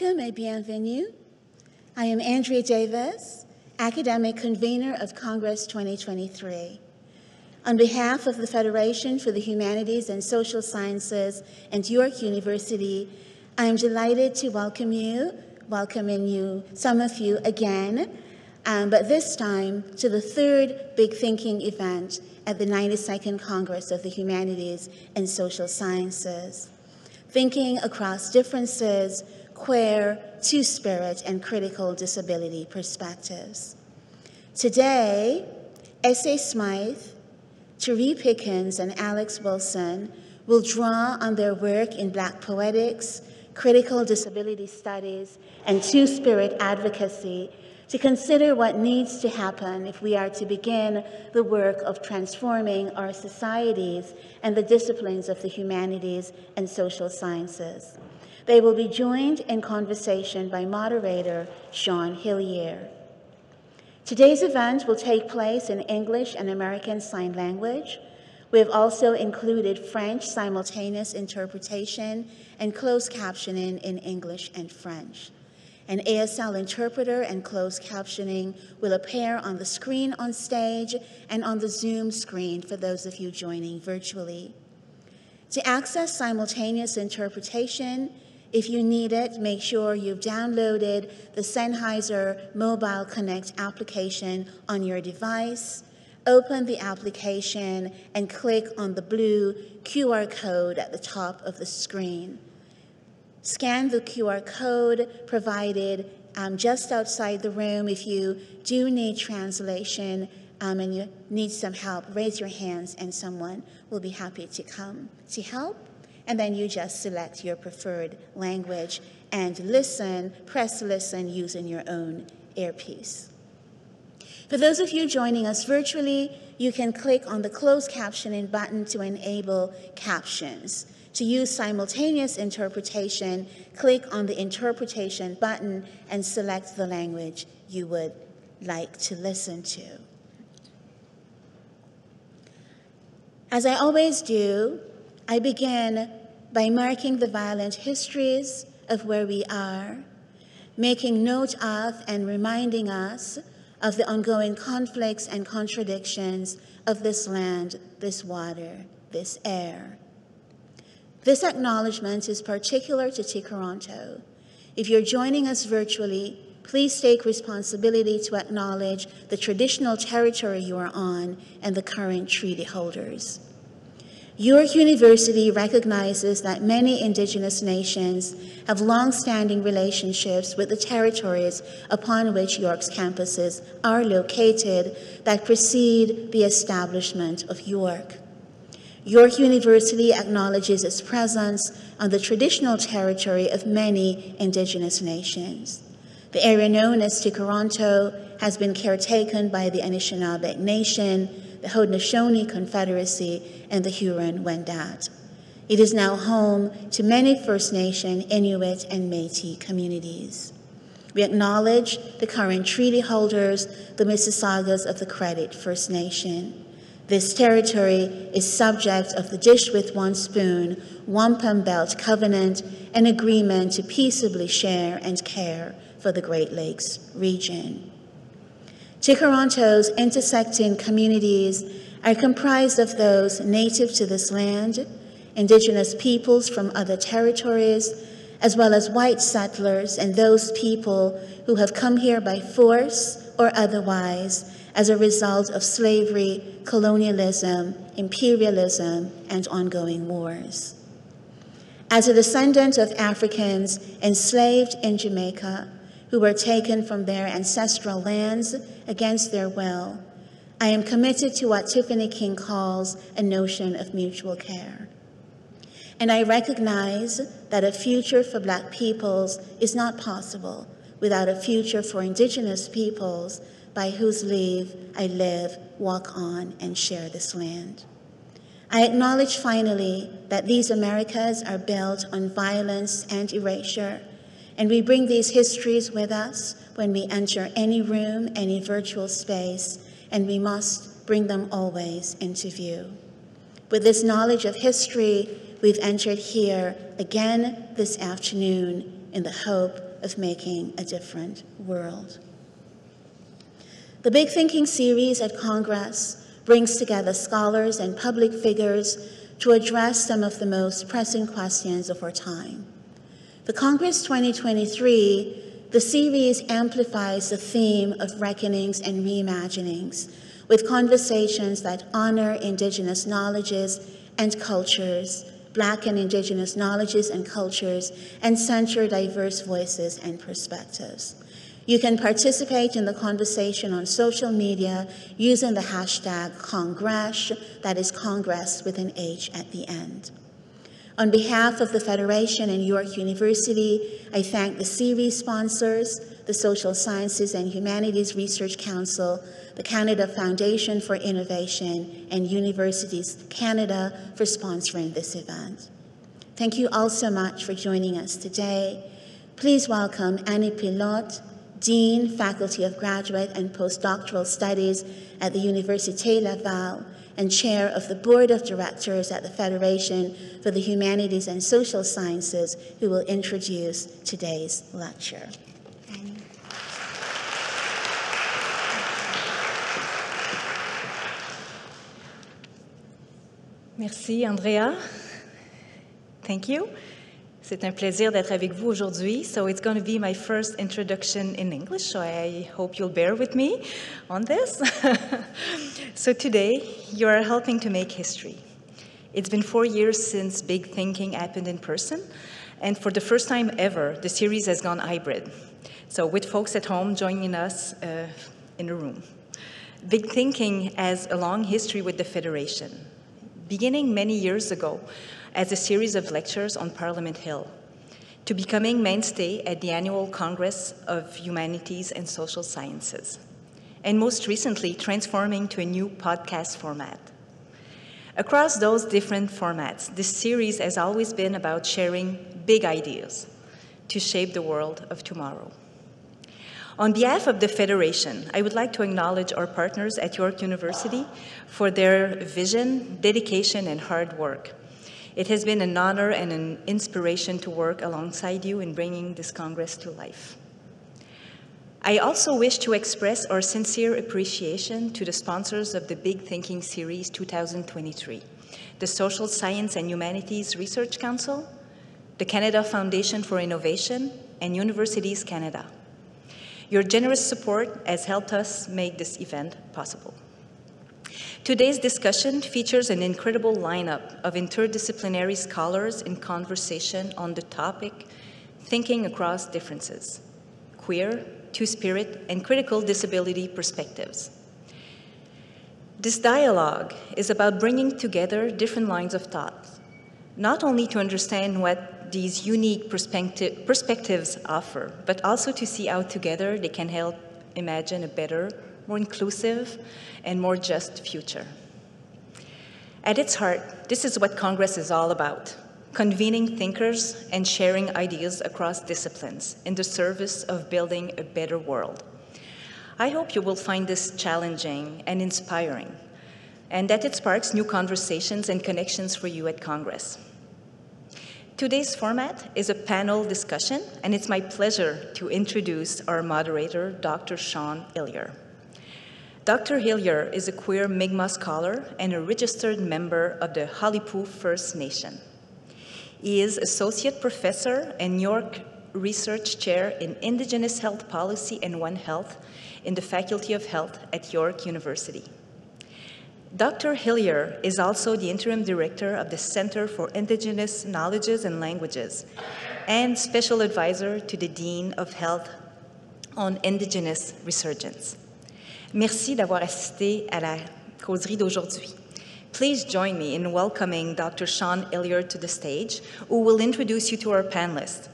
Welcome et bienvenue. I am Andrea Davis, Academic Convener of Congress 2023. On behalf of the Federation for the Humanities and Social Sciences and York University, I am delighted to welcome you, welcoming you, some of you again, um, but this time to the third Big Thinking event at the 92nd Congress of the Humanities and Social Sciences. Thinking across differences, queer, two-spirit, and critical disability perspectives. Today, S.A. Smythe, Therí Pickens, and Alex Wilson will draw on their work in Black poetics, critical disability studies, and two-spirit advocacy to consider what needs to happen if we are to begin the work of transforming our societies and the disciplines of the humanities and social sciences. They will be joined in conversation by moderator Sean Hillier. Today's event will take place in English and American Sign Language. We have also included French simultaneous interpretation and closed captioning in English and French. An ASL interpreter and closed captioning will appear on the screen on stage and on the Zoom screen for those of you joining virtually. To access simultaneous interpretation, if you need it, make sure you've downloaded the Sennheiser Mobile Connect application on your device. Open the application and click on the blue QR code at the top of the screen. Scan the QR code provided um, just outside the room. If you do need translation um, and you need some help, raise your hands and someone will be happy to come to help and then you just select your preferred language and listen, press listen using your own earpiece. For those of you joining us virtually, you can click on the closed captioning button to enable captions. To use simultaneous interpretation, click on the interpretation button and select the language you would like to listen to. As I always do, I begin by marking the violent histories of where we are, making note of and reminding us of the ongoing conflicts and contradictions of this land, this water, this air. This acknowledgement is particular to Tkaronto. If you're joining us virtually, please take responsibility to acknowledge the traditional territory you are on and the current treaty holders. York University recognizes that many indigenous nations have long-standing relationships with the territories upon which York's campuses are located that precede the establishment of York. York University acknowledges its presence on the traditional territory of many indigenous nations. The area known as Tkaronto has been caretaken by the Anishinaabe Nation, the Haudenosaunee Confederacy, and the Huron-Wendat. It is now home to many First Nation, Inuit, and Métis communities. We acknowledge the current treaty holders, the Mississaugas of the Credit First Nation. This territory is subject of the Dish with One Spoon, Wampum Belt Covenant, an agreement to peaceably share and care for the Great Lakes region. Tkaronto's intersecting communities are comprised of those native to this land, indigenous peoples from other territories, as well as white settlers and those people who have come here by force or otherwise as a result of slavery, colonialism, imperialism, and ongoing wars. As a descendant of Africans enslaved in Jamaica, who were taken from their ancestral lands against their will, I am committed to what Tiffany King calls a notion of mutual care. And I recognize that a future for Black peoples is not possible without a future for Indigenous peoples by whose leave I live, walk on, and share this land. I acknowledge finally that these Americas are built on violence and erasure, and we bring these histories with us when we enter any room, any virtual space, and we must bring them always into view. With this knowledge of history, we've entered here again this afternoon in the hope of making a different world. The Big Thinking series at Congress brings together scholars and public figures to address some of the most pressing questions of our time. For Congress 2023, the series amplifies the theme of reckonings and reimaginings with conversations that honor Indigenous knowledges and cultures, Black and Indigenous knowledges and cultures, and center diverse voices and perspectives. You can participate in the conversation on social media using the hashtag Congressh, that is Congress with an H at the end. On behalf of the Federation and York University, I thank the series sponsors, the Social Sciences and Humanities Research Council, the Canada Foundation for Innovation, and Universities Canada for sponsoring this event. Thank you all so much for joining us today. Please welcome Annie Pilote, Dean, Faculty of Graduate and Postdoctoral Studies at the Université Laval, and Chair of the Board of Directors at the Federation for the Humanities and Social Sciences, who will introduce today's lecture. Merci, Andrea. Thank you. C'est un plaisir d'être avec vous aujourd'hui. So it's going to be my first introduction in English, so I hope you'll bear with me on this. so today, you are helping to make history. It's been four years since Big Thinking happened in person, and for the first time ever, the series has gone hybrid. So with folks at home joining us uh, in the room. Big Thinking has a long history with the Federation, beginning many years ago as a series of lectures on Parliament Hill, to becoming mainstay at the annual Congress of Humanities and Social Sciences, and most recently transforming to a new podcast format. Across those different formats, this series has always been about sharing big ideas to shape the world of tomorrow. On behalf of the Federation, I would like to acknowledge our partners at York University for their vision, dedication, and hard work it has been an honor and an inspiration to work alongside you in bringing this Congress to life. I also wish to express our sincere appreciation to the sponsors of the Big Thinking Series 2023, the Social Science and Humanities Research Council, the Canada Foundation for Innovation, and Universities Canada. Your generous support has helped us make this event possible. Today's discussion features an incredible lineup of interdisciplinary scholars in conversation on the topic Thinking Across Differences Queer, Two Spirit, and Critical Disability Perspectives. This dialogue is about bringing together different lines of thought, not only to understand what these unique perspective, perspectives offer, but also to see how together they can help imagine a better, more inclusive, and more just future. At its heart, this is what Congress is all about convening thinkers and sharing ideas across disciplines in the service of building a better world. I hope you will find this challenging and inspiring, and that it sparks new conversations and connections for you at Congress. Today's format is a panel discussion, and it's my pleasure to introduce our moderator, Dr. Sean Hillier. Dr. Hillier is a queer Mi'kmaq scholar and a registered member of the Qalipu First Nation. He is Associate Professor and York Research Chair in Indigenous Health Policy and One Health in the Faculty of Health at York University. Dr. Hillier is also the Interim Director of the Center for Indigenous Knowledges and Languages and Special Advisor to the Dean of Health on Indigenous Resurgence. Merci d'avoir assisté à la causerie d'aujourd'hui. Please join me in welcoming Dr. Sean Hillier to the stage, who will introduce you to our panelists,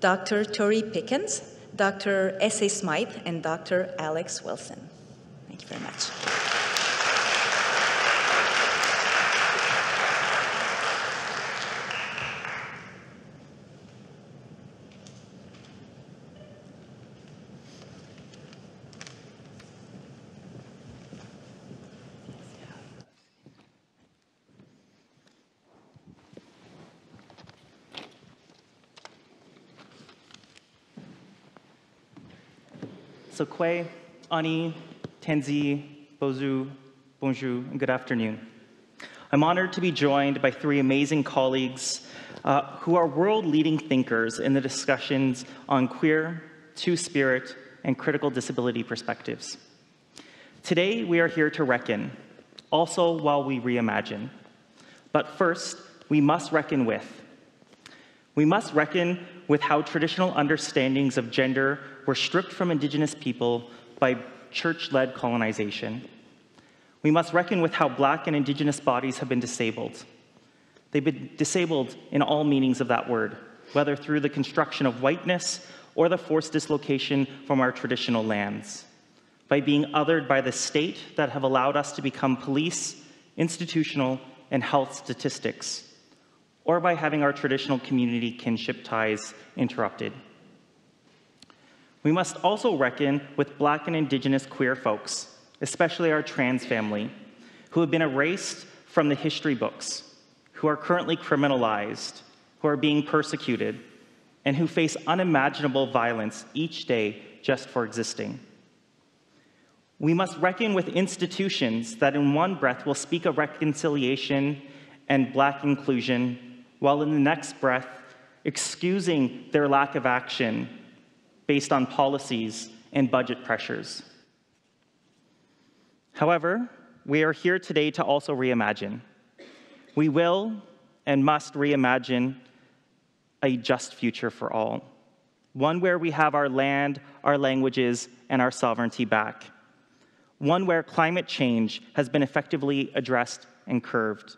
Dr. Therí Pickens, Dr. S.A. Smythe, and Dr. Alex Wilson. Thank you very much. Sokwe, Ani, Tenzi, Bozu, Bonjour, and good afternoon. I'm honored to be joined by three amazing colleagues uh, who are world leading thinkers in the discussions on queer, two spirit, and critical disability perspectives. Today, we are here to reckon, also while we reimagine. But first, we must reckon with. We must reckon with how traditional understandings of gender were stripped from Indigenous people by church led colonization. We must reckon with how Black and Indigenous bodies have been disabled. They've been disabled in all meanings of that word, whether through the construction of whiteness or the forced dislocation from our traditional lands, by being othered by the state that have allowed us to become police, institutional, and health statistics, or by having our traditional community kinship ties interrupted. We must also reckon with Black and Indigenous queer folks, especially our trans family, who have been erased from the history books, who are currently criminalized, who are being persecuted, and who face unimaginable violence each day just for existing. We must reckon with institutions that, in one breath, will speak of reconciliation and Black inclusion, while in the next breath, excusing their lack of action based on policies and budget pressures. However, we are here today to also reimagine. We will and must reimagine a just future for all, one where we have our land, our languages, and our sovereignty back, one where climate change has been effectively addressed and curbed,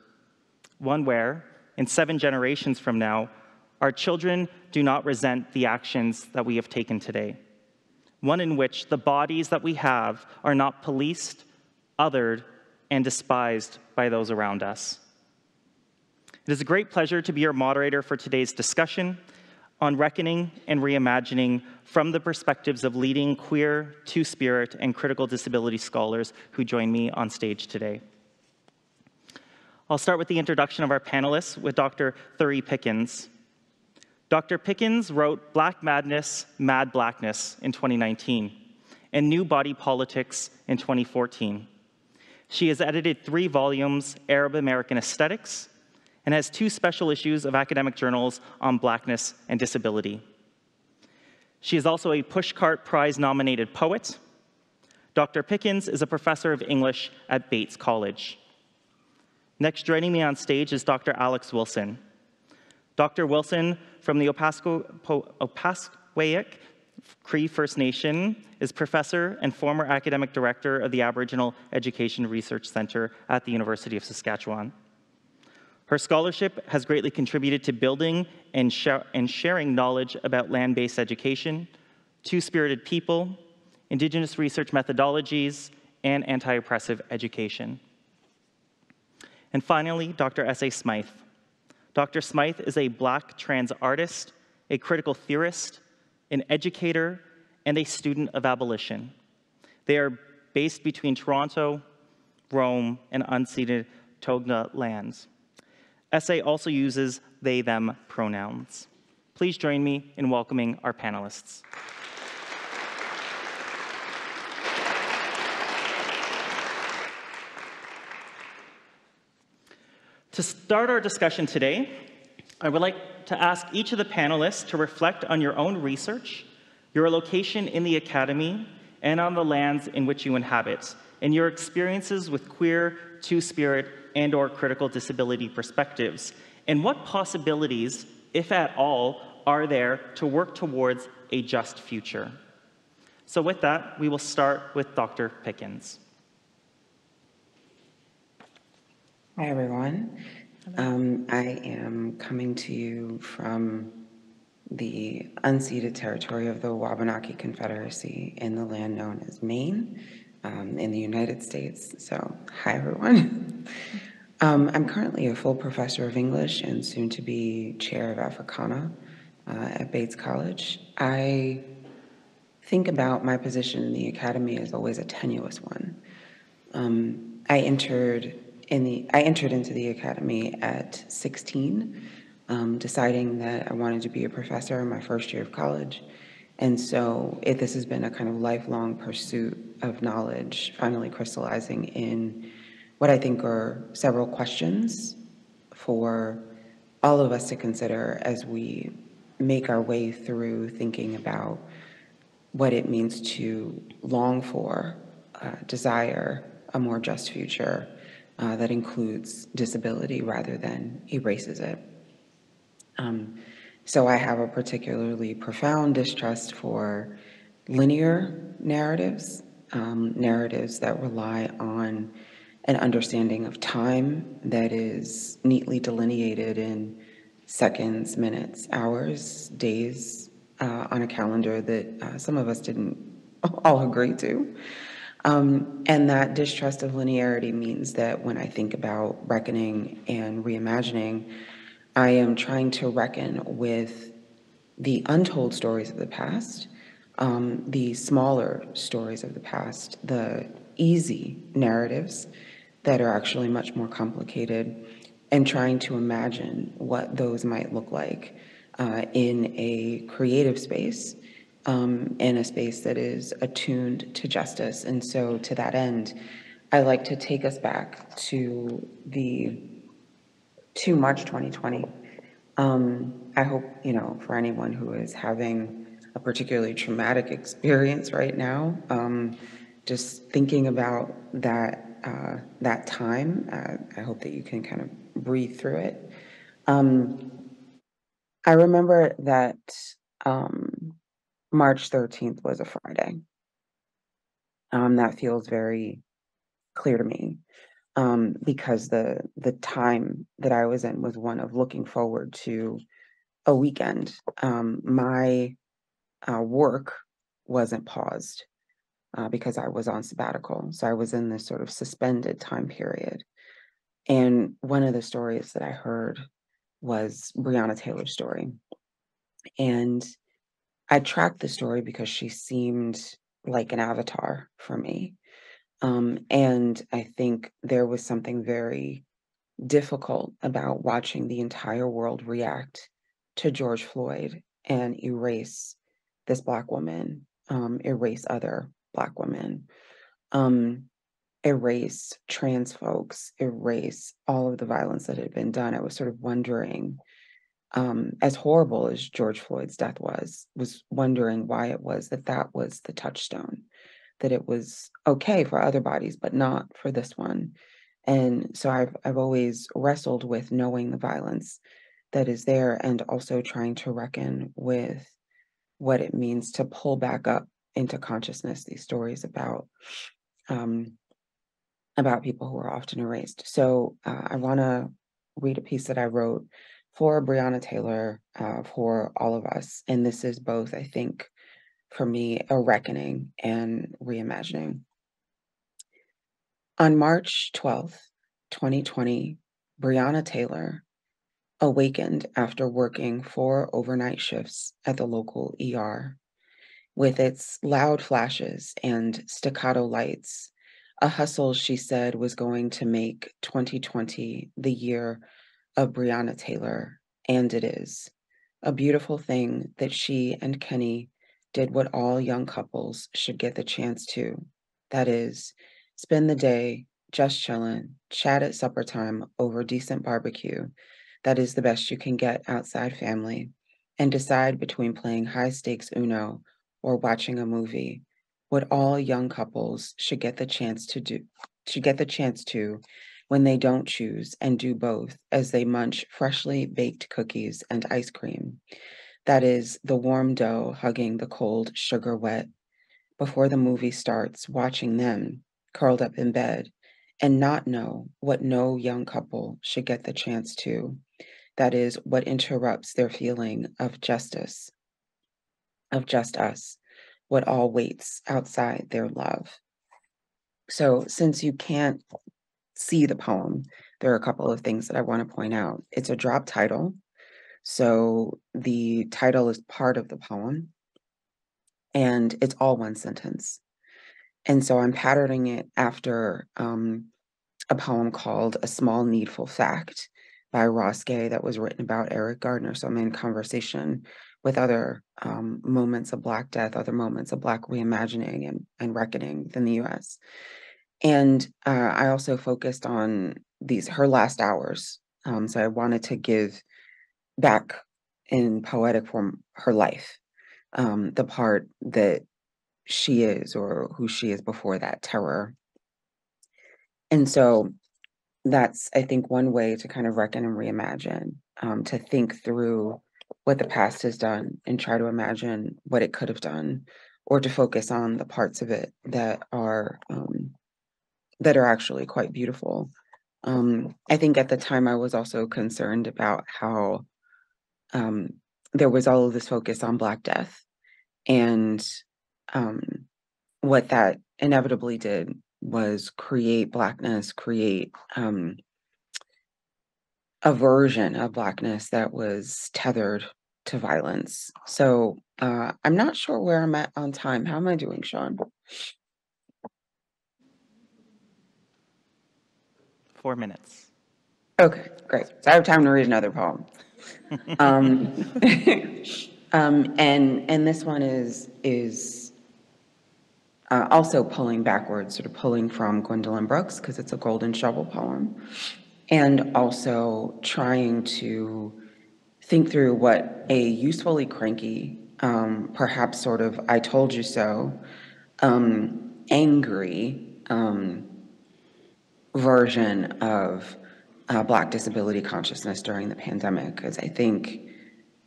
one where, in seven generations from now, our children do not resent the actions that we have taken today, one in which the bodies that we have are not policed, othered, and despised by those around us. It is a great pleasure to be your moderator for today's discussion on reckoning and reimagining from the perspectives of leading queer, two spirit, and critical disability scholars who join me on stage today. I'll start with the introduction of our panelists with Dr. Therí Pickens. Dr. Pickens wrote Black Madness, Mad Blackness in 2019 and New Body Politics in 2014. She has edited three volumes, Arab American Aesthetics, and has two special issues of academic journals on blackness and disability. She is also a Pushcart Prize nominated poet. Dr. Pickens is a professor of English at Bates College. Next, joining me on stage is Dr. Alex Wilson. Dr. Wilson from the Opaskwayak Cree First Nation is professor and former academic director of the Aboriginal Education Research Center at the University of Saskatchewan. Her scholarship has greatly contributed to building and, sh and sharing knowledge about land based education, two spirited people, Indigenous research methodologies, and anti oppressive education. And finally, Dr. S.A. Smythe. Dr. Smythe is a Black trans artist, a critical theorist, an educator, and a student of abolition. They are based between Toronto, Rome, and unceded Tongva lands. SA also uses they, them pronouns. Please join me in welcoming our panelists. To start our discussion today, I would like to ask each of the panelists to reflect on your own research, your location in the Academy, and on the lands in which you inhabit, and your experiences with queer, two-spirit, and or critical disability perspectives, and what possibilities, if at all, are there to work towards a just future. So with that, we will start with Dr. Pickens. Hi, everyone. Um, I am coming to you from the unceded territory of the Wabanaki Confederacy in the land known as Maine um, in the United States. So, hi, everyone. Um, I'm currently a full professor of English and soon to be chair of Africana uh, at Bates College. I think about my position in the academy as always a tenuous one. Um, I entered in the I entered into the academy at 16, um, deciding that I wanted to be a professor in my first year of college, And so it, this has been a kind of lifelong pursuit of knowledge, finally crystallizing in what I think are several questions for all of us to consider as we make our way through thinking about what it means to long for, uh, desire a more just future uh, that includes disability rather than erases it. Um, so I have a particularly profound distrust for linear narratives, um, narratives that rely on an understanding of time that is neatly delineated in seconds, minutes, hours, days uh, on a calendar that uh, some of us didn't all agree to. Um, and that distrust of linearity means that when I think about reckoning and reimagining, I am trying to reckon with the untold stories of the past, um, the smaller stories of the past, the easy narratives that are actually much more complicated, and trying to imagine what those might look like uh, in a creative space, um, in a space that is attuned to justice. And so, to that end, I like to take us back to the to March 2020. Um, I hope, you know, for anyone who is having a particularly traumatic experience right now, um, just thinking about that uh, that time, uh, I hope that you can kind of breathe through it. Um, I remember that um, March 13th was a Friday. Um, that feels very clear to me um, because the the time that I was in was one of looking forward to a weekend. Um, my uh, work wasn't paused uh, because I was on sabbatical, so I was in this sort of suspended time period. And one of the stories that I heard was Breonna Taylor's story, and I tracked the story because she seemed like an avatar for me. Um, and I think there was something very difficult about watching the entire world react to George Floyd and erase this Black woman, um, erase other Black women, um, erase trans folks, erase all of the violence that had been done. I was sort of wondering, um, as horrible as George Floyd's death was, was wondering why it was that that was the touchstone that it was okay for other bodies, but not for this one. And so I've I've always wrestled with knowing the violence that is there and also trying to reckon with what it means to pull back up into consciousness these stories about um, about people who are often erased. So uh, I want to read a piece that I wrote for Breonna Taylor, uh, for all of us, and this is both, I think, for me, a reckoning and reimagining. On March 12th, 2020, Breonna Taylor awakened after working four overnight shifts at the local ER. With its loud flashes and staccato lights, a hustle she said was going to make 2020 the year of Breonna Taylor, and it is. A beautiful thing that she and Kenny did what all young couples should get the chance to. That is, spend the day just chilling, chat at supper time over decent barbecue. That is the best you can get outside family, and decide between playing high stakes Uno or watching a movie. What all young couples should get the chance to do, should get the chance to when they don't choose and do both as they munch freshly baked cookies and ice cream. That is, the warm dough hugging the cold sugar wet. Before the movie starts, watching them curled up in bed and not know what no young couple should get the chance to. That is, what interrupts their feeling of justice, of just us, what all waits outside their love. So, since you can't see the poem, there are a couple of things that I want to point out. It's a drop title, so the title is part of the poem and it's all one sentence. And so I'm patterning it after um, a poem called A Small Needful Fact by Ross Gay that was written about Eric Garner. So I'm in conversation with other um, moments of Black death, other moments of Black reimagining and, and reckoning within the US. And uh, I also focused on these her last hours. Um, so I wanted to give back in poetic form her life, um, the part that she is or who she is before that terror. And so that's, I think, one way to kind of reckon and reimagine, um, to think through what the past has done and try to imagine what it could have done, or to focus on the parts of it that are um, that are actually quite beautiful. Um, I think at the time I was also concerned about how um, there was all of this focus on Black death and um, what that inevitably did was create Blackness, create um, a version of Blackness that was tethered to violence. So uh, I'm not sure where I'm at on time. How am I doing, Sean? Four minutes. Okay, great. So I have time to read another poem. um, um, and and this one is is uh, also pulling backwards, sort of pulling from Gwendolyn Brooks because it's a golden shovel poem, and also trying to think through what a usefully cranky, um, perhaps sort of "I told you so," um, angry. Version of uh, Black disability consciousness during the pandemic. Because I think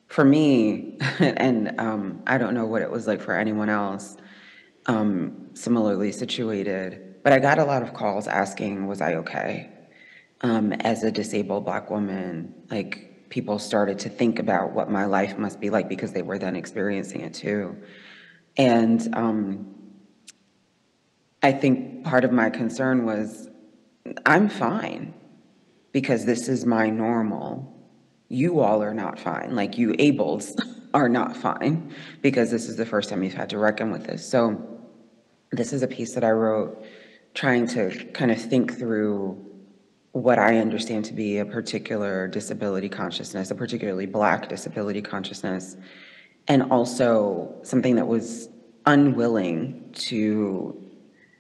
for me, and um, I don't know what it was like for anyone else um, similarly situated, but I got a lot of calls asking, was I okay? Um, as a disabled Black woman, like people started to think about what my life must be like because they were then experiencing it too. And um, I think part of my concern was I'm fine because this is my normal. You all are not fine. Like you ables are not fine because this is the first time you've had to reckon with this. So this is a piece that I wrote trying to kind of think through what I understand to be a particular disability consciousness, a particularly Black disability consciousness, and also something that was unwilling to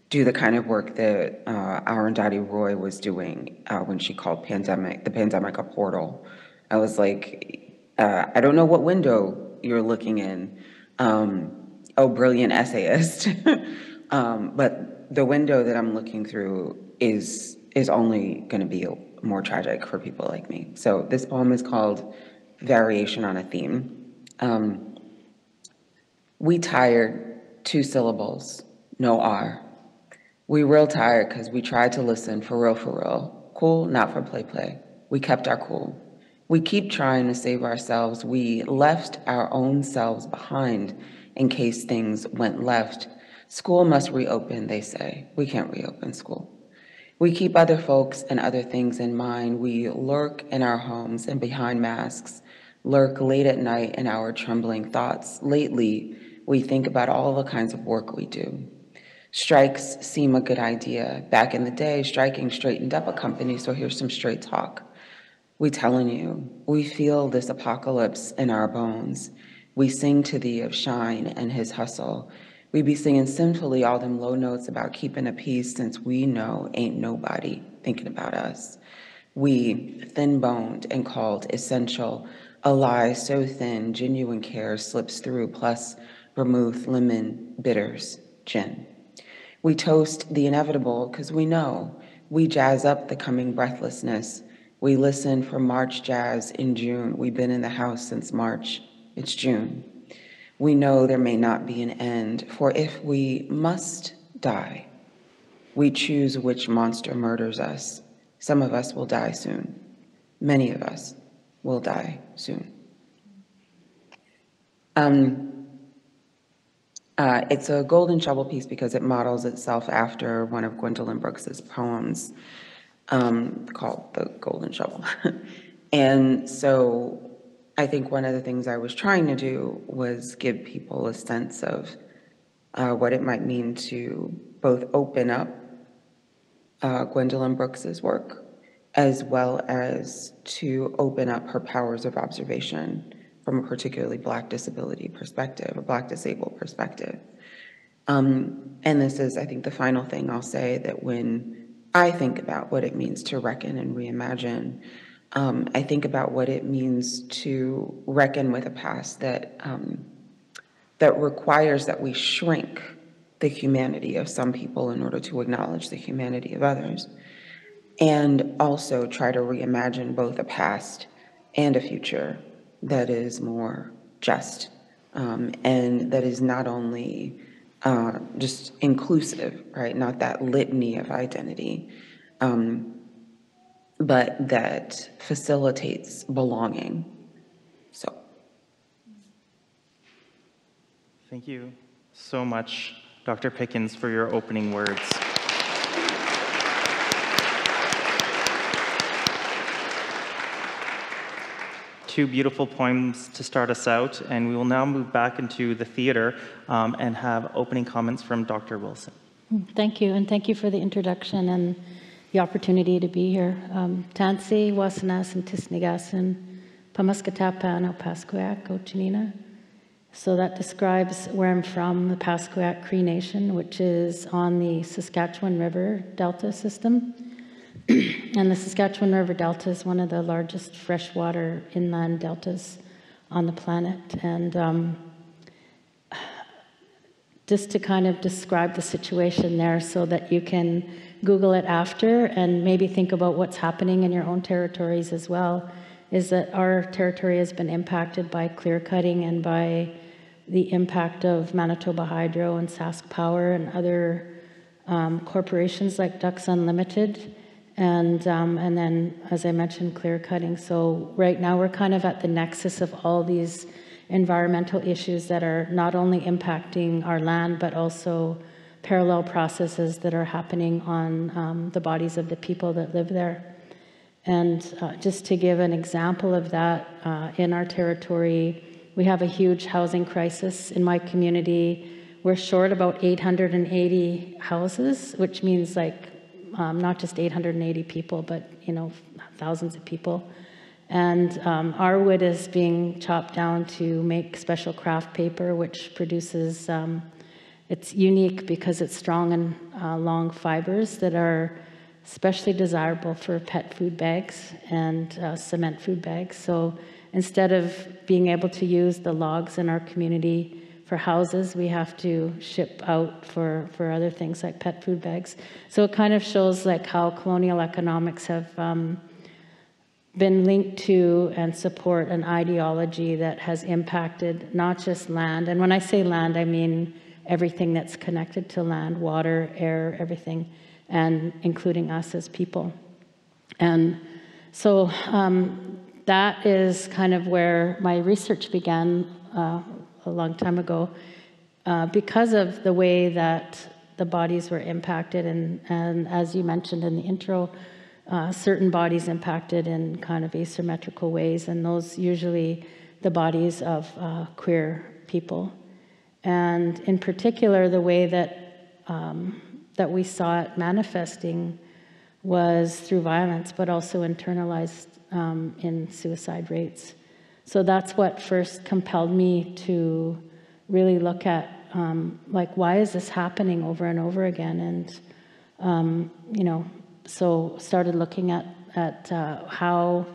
do the kind of work that uh, Arundhati Roy was doing uh, when she called pandemic the pandemic a portal. I was like, uh, I don't know what window you're looking in. Um, oh, brilliant essayist. um, but the window that I'm looking through is is only going to be more tragic for people like me. So this poem is called Variation on a Theme. Um, we tired, two syllables, no R. We real tired because we tried to listen for real, for real. Cool, not for play, play. We kept our cool. We keep trying to save ourselves. We left our own selves behind in case things went left. School must reopen, they say. We can't reopen school. We keep other folks and other things in mind. We lurk in our homes and behind masks, lurk late at night in our trembling thoughts. Lately, we think about all the kinds of work we do. Strikes seem a good idea. Back in the day, striking straightened up a company, so here's some straight talk. We telling you, we feel this apocalypse in our bones. We sing to thee of shine and his hustle. We be singing sinfully all them low notes about keeping a peace since we know ain't nobody thinking about us. We, thin boned and called essential, a lie so thin, genuine care slips through, plus vermouth, lemon, bitters, gin. We toast the inevitable because we know we jazz up the coming breathlessness. We listen for March jazz in June. We've been in the house since March. It's June. We know there may not be an end, for if we must die, we choose which monster murders us. Some of us will die soon. Many of us will die soon. Um, uh, it's a golden shovel piece because it models itself after one of Gwendolyn Brooks's poems um, called The Golden Shovel. and so I think one of the things I was trying to do was give people a sense of uh, what it might mean to both open up uh, Gwendolyn Brooks's work as well as to open up her powers of observation from a particularly Black disability perspective, a Black disabled perspective. Um, and this is, I think, the final thing I'll say that when I think about what it means to reckon and reimagine, um, I think about what it means to reckon with a past that um, that requires that we shrink the humanity of some people in order to acknowledge the humanity of others, and also try to reimagine both a past and a future that is more just um, and that is not only uh, just inclusive, right? Not that litany of identity, um, but that facilitates belonging. So. Thank you so much, Dr. Pickens, for your opening words. Two beautiful poems to start us out, and we will now move back into the theater um, and have opening comments from Dr. Wilson. Thank you, and thank you for the introduction and the opportunity to be here. Um, Tansi, Wasanas, and Tisnigasan, Pamaskatapa, Pasquac, Ochanina. So that describes where I'm from, the Pasquac Cree Nation, which is on the Saskatchewan River Delta system. and the Saskatchewan River Delta is one of the largest freshwater inland deltas on the planet. And um, just to kind of describe the situation there so that you can Google it after and maybe think about what's happening in your own territories as well, is that our territory has been impacted by clear cutting and by the impact of Manitoba Hydro and Sask Power and other um, corporations like Ducks Unlimited and um, and then as I mentioned, clear cutting. So right now we're kind of at the nexus of all these environmental issues that are not only impacting our land but also parallel processes that are happening on um, the bodies of the people that live there. And uh, just to give an example of that, uh, in our territory, we have a huge housing crisis in my community. We're short about 880 houses, which means like um, not just 880 people, but you know, thousands of people. And um, our wood is being chopped down to make special kraft paper, which produces, um, it's unique because it's strong and uh, long fibers that are especially desirable for pet food bags and uh, cement food bags. So instead of being able to use the logs in our community for houses, we have to ship out for, for other things like pet food bags. So it kind of shows like how colonial economics have um, been linked to and support an ideology that has impacted not just land, and when I say land, I mean everything that's connected to land, water, air, everything, and including us as people. And so um, that is kind of where my research began uh, a long time ago, uh, because of the way that the bodies were impacted, and, and as you mentioned in the intro, uh, certain bodies impacted in kind of asymmetrical ways, and those usually the bodies of uh, queer people. And in particular, the way that, um, that we saw it manifesting was through violence, but also internalized um, in suicide rates. So that's what first compelled me to really look at, um, like, why is this happening over and over again? And, um, you know, so started looking at, at uh, how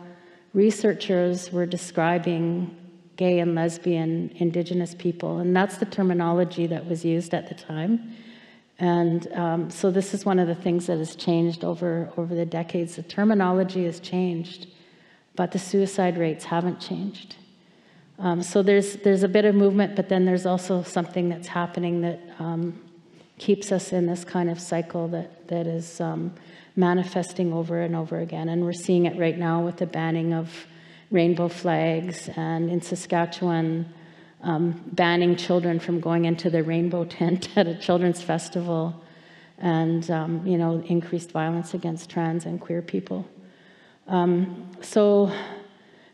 researchers were describing gay and lesbian indigenous people. And that's the terminology that was used at the time. And um, so this is one of the things that has changed over, over the decades. The terminology has changed but the suicide rates haven't changed. Um, so there's, there's a bit of movement, but then there's also something that's happening that um, keeps us in this kind of cycle that, that is um, manifesting over and over again. And we're seeing it right now with the banning of rainbow flags, and in Saskatchewan, um, banning children from going into the rainbow tent at a children's festival, and um, you know, increased violence against trans and queer people. Um, so,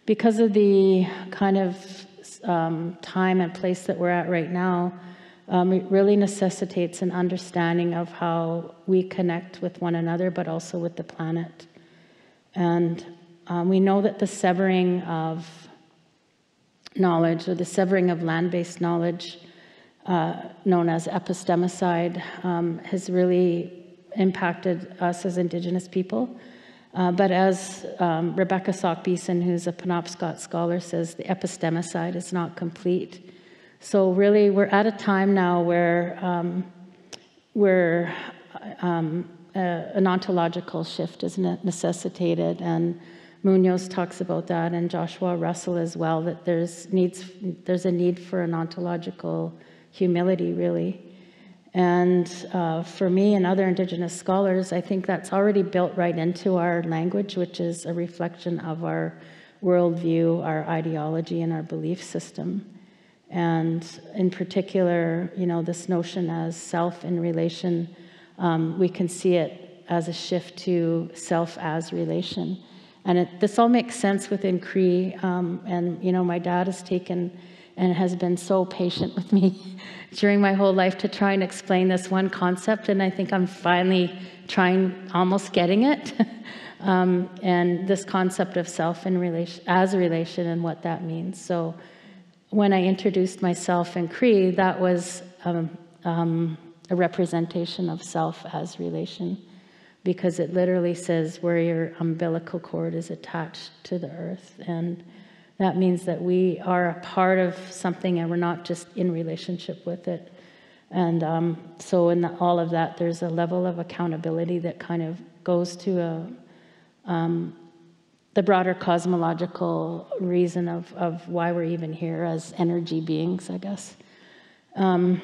because of the kind of um, time and place that we're at right now, um, it really necessitates an understanding of how we connect with one another, but also with the planet. And um, we know that the severing of knowledge or the severing of land-based knowledge uh, known as epistemicide um, has really impacted us as Indigenous people. Uh, but as um, Rebecca Sockbeson, who's a Penobscot scholar, says, the epistemicide is not complete. So really, we're at a time now where um, where um, an ontological shift is necessitated, and Munoz talks about that, and Joshua Russell as well. That there's needs there's a need for an ontological humility, really. And uh, for me and other Indigenous scholars, I think that's already built right into our language, which is a reflection of our worldview, our ideology, and our belief system. And in particular, you know, this notion as self in relation, um, we can see it as a shift to self as relation. And it, this all makes sense within Cree. Um, and, you know, my dad has taken and has been so patient with me during my whole life to try and explain this one concept. And I think I'm finally trying, almost getting it. um, and this concept of self in relation, as a relation and what that means. So when I introduced myself in Cree, that was um, um, a representation of self as relation because it literally says where your umbilical cord is attached to the earth. And that means that we are a part of something and we're not just in relationship with it. And um, so, in the, all of that, there's a level of accountability that kind of goes to a, um, the broader cosmological reason of, of why we're even here as energy beings, I guess. Um,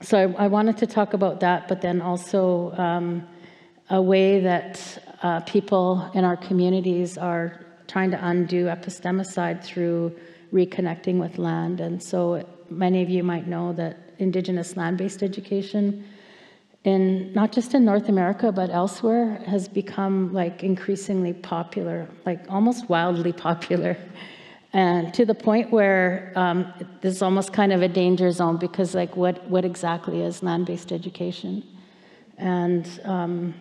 so, I, I, wanted to talk about that, but then also um, a way that uh, people in our communities are trying to undo epistemicide through reconnecting with land. And so many of you might know that Indigenous land-based education in not just in North America but elsewhere has become like increasingly popular, like almost wildly popular. And to the point where um, there's almost kind of a danger zone because, like, what, what exactly is land based education? And um,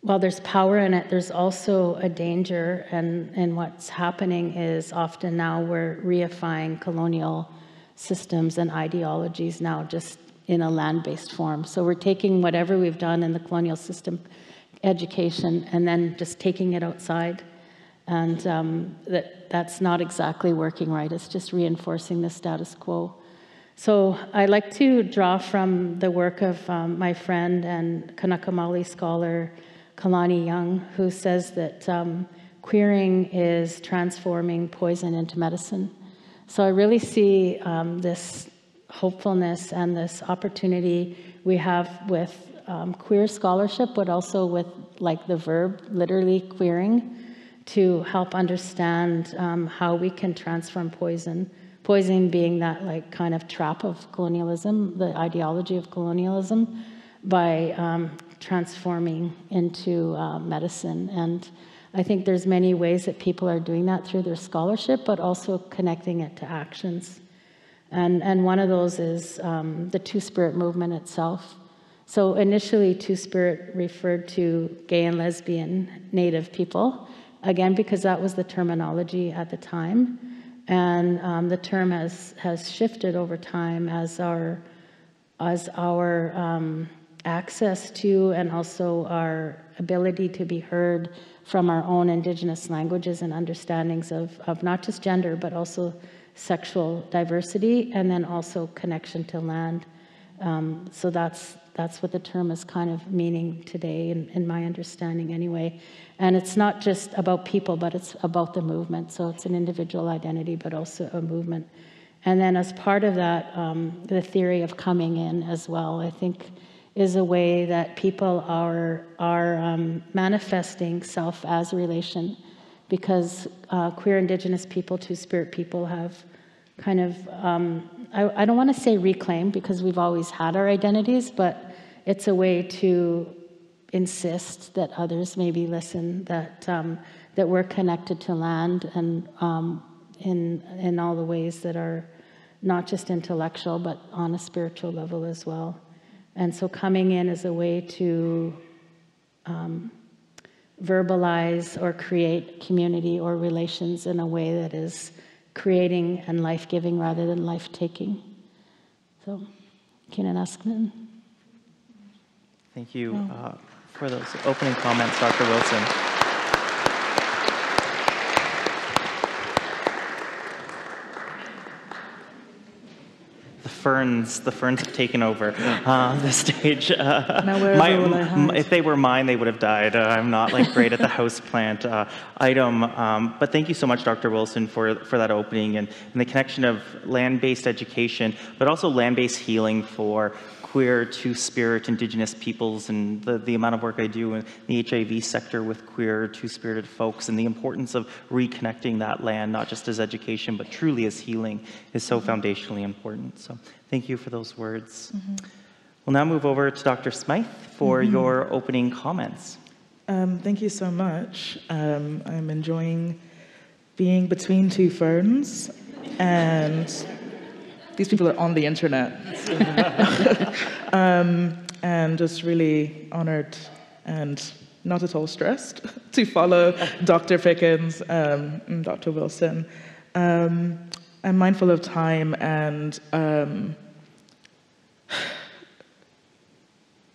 while there's power in it, there's also a danger, and, and what's happening is often now we're reifying colonial systems and ideologies now just in a land based form. So we're taking whatever we've done in the colonial system education and then just taking it outside. And um, that, that's not exactly working right, it's just reinforcing the status quo. So I like to draw from the work of um, my friend and Kanaka Maoli scholar. Kalani Young, who says that um, queering is transforming poison into medicine. So I really see um, this hopefulness and this opportunity we have with um, queer scholarship, but also with like the verb, literally queering, to help understand um, how we can transform poison. Poison being that like kind of trap of colonialism, the ideology of colonialism, by um, transforming into uh, medicine. And I think there's many ways that people are doing that through their scholarship, but also connecting it to actions. And, and one of those is um, the Two Spirit movement itself. So initially, Two Spirit referred to gay and lesbian Native people, again, because that was the terminology at the time. And um, the term has, has shifted over time as our, as our um, access to and also our ability to be heard from our own Indigenous languages and understandings of, of not just gender, but also sexual diversity, and then also connection to land. Um, so that's that's what the term is kind of meaning today, in, in my understanding, anyway. And it's not just about people, but it's about the movement. So it's an individual identity, but also a movement. And then, as part of that, um, the theory of coming in as well. I think is a way that people are, are um, manifesting self as relation because uh, queer indigenous people, two spirit people have kind of, um, I, I don't want to say reclaim because we've always had our identities, but it's a way to insist that others maybe listen, that, um, that we're connected to land and um, in, in all the ways that are not just intellectual, but on a spiritual level as well. And so coming in is a way to um, verbalize or create community or relations in a way that is creating and life giving rather than life taking. So, Keenan Askman. Thank you uh, for those opening comments, Dr. Wilson. Ferns, the ferns have taken over uh, the stage. Uh, my- will I m- if they were mine, they would have died. Uh, I'm not like great at the houseplant uh, item. Um, but thank you so much, Dr. Wilson, for, for that opening and, and the connection of land-based education, but also land-based healing for queer, two-spirit indigenous peoples and the, the amount of work I do in the HIV sector with queer, two-spirited folks and the importance of reconnecting that land, not just as education, but truly as healing is so foundationally important. So thank you for those words. We'll now move over to Dr. Smythe for your opening comments. Um, thank you so much. Um, I'm enjoying being between two ferns, and these people are on the internet. um, and just really honored and not at all stressed to follow Dr. Pickens um, and Dr. Wilson. Um, I'm mindful of time and um,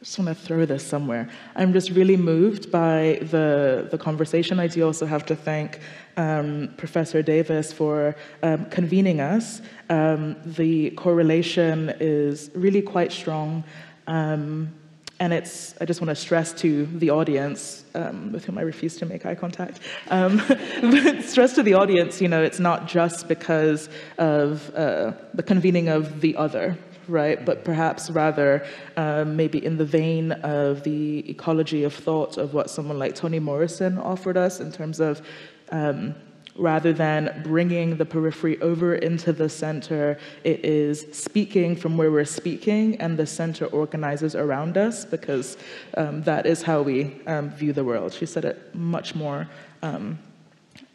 just want to throw this somewhere. I'm just really moved by the, the conversation. I do also have to thank um, Professor Davis for um, convening us. Um, the correlation is really quite strong. Um, and it's, I just want to stress to the audience, um, with whom I refuse to make eye contact, um, stress to the audience, you know, it's not just because of uh, the convening of the other, right? But perhaps rather um, maybe in the vein of the ecology of thought of what someone like Toni Morrison offered us in terms of um, rather than bringing the periphery over into the center, it is speaking from where we're speaking, and the center organizes around us because um, that is how we um, view the world. She said it much more.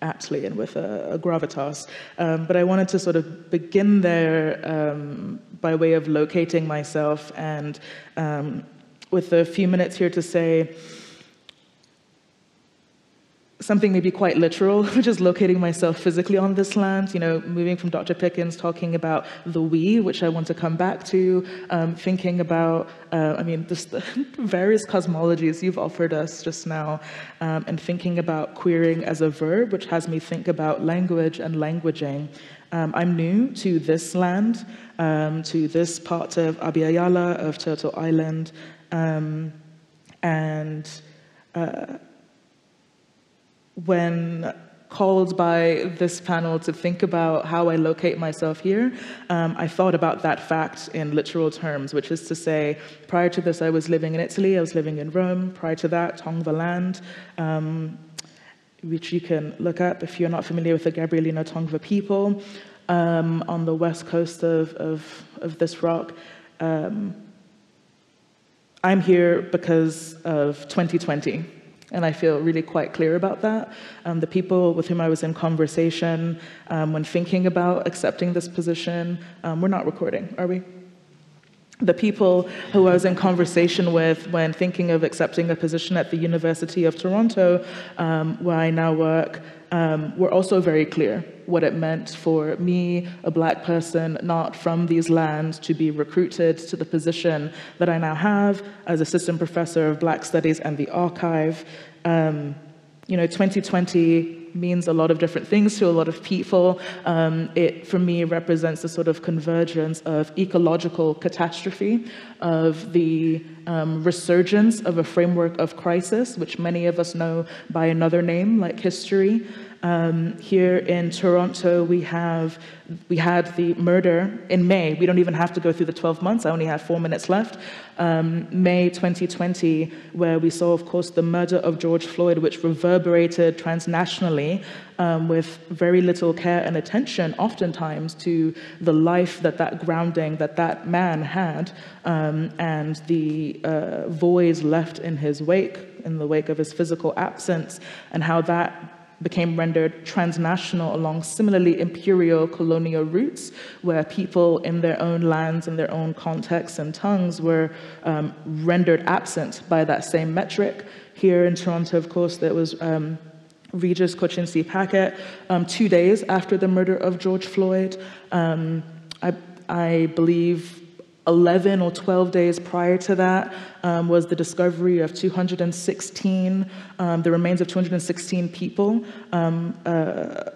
Aptly and with a, a gravitas. Um, but I wanted to sort of begin there um, by way of locating myself and um, with a few minutes here to say something maybe quite literal, which is locating myself physically on this land, you know, moving from Dr. Pickens, talking about the we, which I want to come back to, um, thinking about, uh, I mean, just the various cosmologies you've offered us just now, um, and thinking about queering as a verb, which has me think about language and languaging. Um, I'm new to this land, um, to this part of Abya Yala, of Turtle Island, um, and uh, when called by this panel to think about how I locate myself here, um, I thought about that fact in literal terms, which is to say, prior to this, I was living in Italy, I was living in Rome. Prior to that, Tongva land, um, which you can look up if you're not familiar with the Gabrielino Tongva people, um, on the west coast of, of, of this rock. Um, I'm here because of 2020. And I feel really quite clear about that. Um, the people with whom I was in conversation um, when thinking about accepting this position, um, we're not recording, are we? The people who I was in conversation with when thinking of accepting a position at the University of Toronto, um, where I now work, um, were also very clear what it meant for me, a black person not from these lands, to be recruited to the position that I now have as assistant professor of Black Studies and the Archive. Um, you know, 2020 means a lot of different things to a lot of people. Um, it, for me, represents a sort of convergence of ecological catastrophe, of the um, resurgence of a framework of crisis, which many of us know by another name, like history. Um, here in Toronto, we have we had the murder in May. We don't even have to go through the 12 months. I only have four minutes left. Um, May 2020, where we saw, of course, the murder of George Floyd, which reverberated transnationally um, with very little care and attention, oftentimes to the life that that grounding that that man had, um, and the uh, voids left in his wake, in the wake of his physical absence, and how that became rendered transnational along similarly imperial colonial routes, where people in their own lands and their own contexts and tongues were um, rendered absent by that same metric. Here in Toronto, of course, there was um, Regis Korchinski-Paquet, um, two days after the murder of George Floyd. Um, I, I believe 11 or 12 days prior to that um, was the discovery of 216, um, the remains of 216 people, um, uh,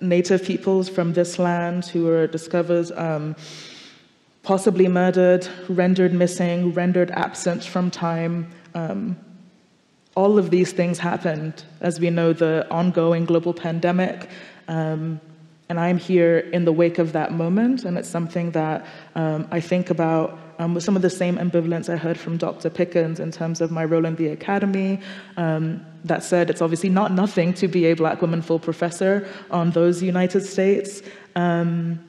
native peoples from this land who were discovered um, possibly murdered, rendered missing, rendered absent from time. Um, all of these things happened, as we know, the ongoing global pandemic. And I'm here in the wake of that moment, and it's something that um, I think about um, with some of the same ambivalence I heard from Dr. Pickens in terms of my role in the academy. Um, that said, it's obviously not nothing to be a black woman full professor on those United States. Um,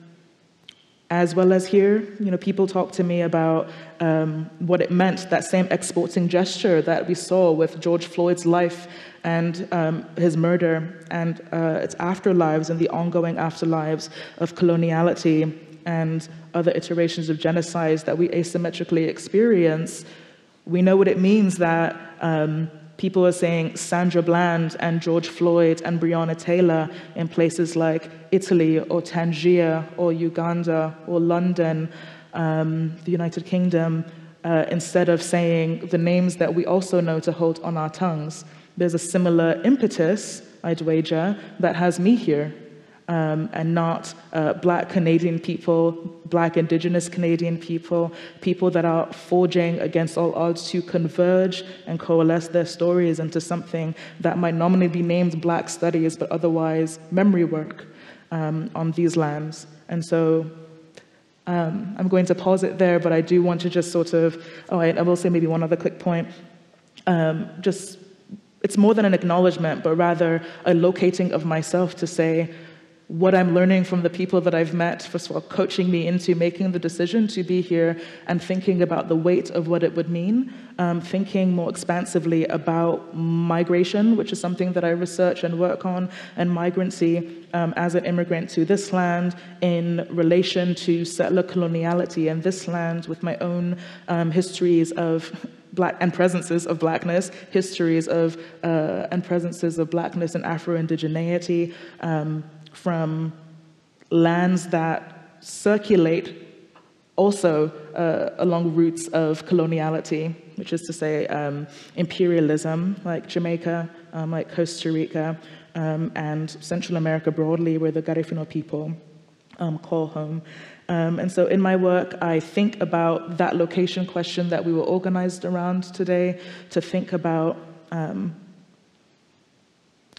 as well as here, you know, people talk to me about um, what it meant, that same exporting gesture that we saw with George Floyd's life and um, his murder and uh, its afterlives and the ongoing afterlives of coloniality and other iterations of genocides that we asymmetrically experience, we know what it means that um, people are saying Sandra Bland and George Floyd and Breonna Taylor in places like Italy or Tangier or Uganda or London, um, the United Kingdom, uh, instead of saying the names that we also know to hold on our tongues. There's a similar impetus, I'd wager, that has me here. Um, and not uh, black Canadian people, black indigenous Canadian people, people that are forging against all odds to converge and coalesce their stories into something that might nominally be named black studies, but otherwise memory work um, on these lands. And so um, I'm going to pause it there, but I do want to just sort of, oh, I, will say maybe one other quick point. Um, just it's more than an acknowledgement, but rather a locating of myself to say what I'm learning from the people that I've met, first of all, coaching me into making the decision to be here and thinking about the weight of what it would mean, um, thinking more expansively about migration, which is something that I research and work on, and migrancy um, as an immigrant to this land in relation to settler coloniality and this land with my own um, histories of black and presences of blackness, histories of uh, and presences of blackness and Afro-Indigeneity um, from lands that circulate also uh, along routes of coloniality, which is to say um, imperialism, like Jamaica, um, like Costa Rica, um, and Central America broadly, where the Garifuna people um, call home. Um, and so in my work, I think about that location question that we were organized around today to think about um,